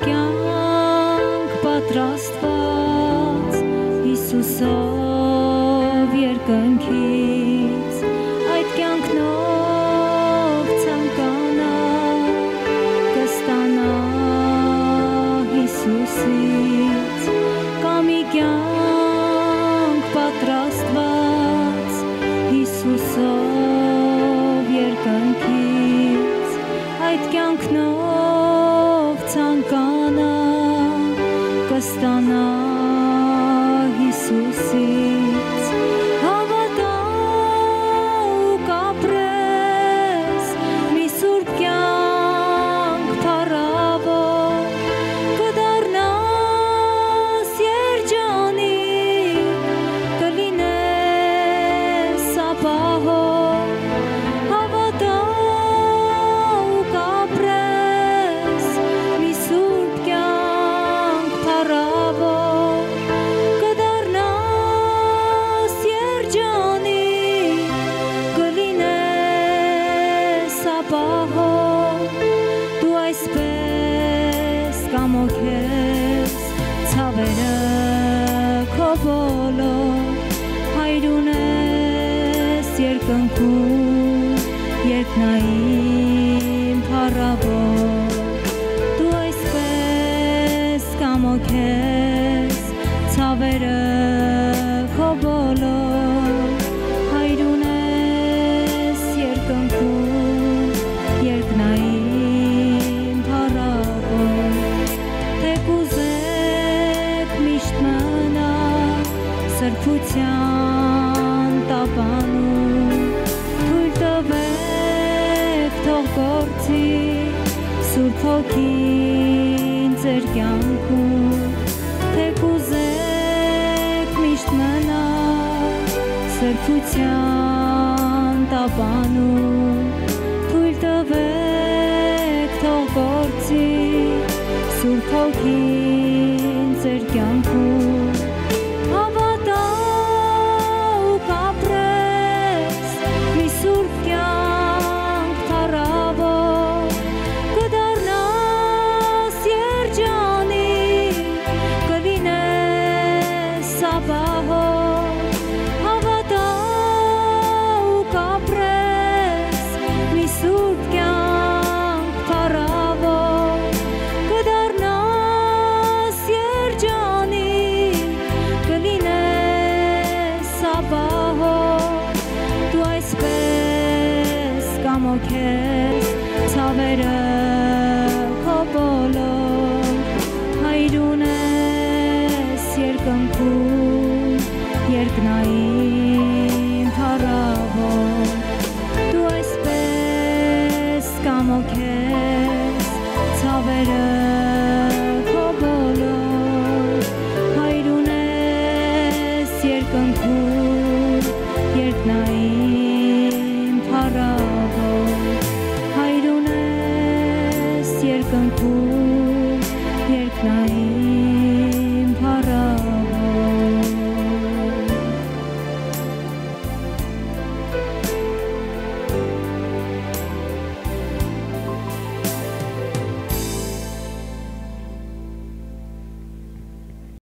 կյանք պատրաստված Հիսուսով երկնքից այդ կյանքնով ցանկանա կստանա Հիսուսից կամի կյանք պատրաստված Հիսուսով երկնքից այդ կյանքնով ցանկանա կստանա կամոքես ցավերը քո բոլոր հայր ունես երկնքում երկնային փառավոր դու այսպես կամոքես կուզեք միշտ մնա սրբության տապանում թույլ տվեք թող գործի սուրբ հոգին ձեր կյանքում թե կուզեք միշտ մնա սրբության տապանում հոգին ձեր կյանքում այսպես կամոքես ցավերը քո բոլոր հայր ունես երկնքում երկնային փառավոր դու այսպես կամոքես ցավերը քո բոլոր հայր ունես երկնքում երկնային փառավոր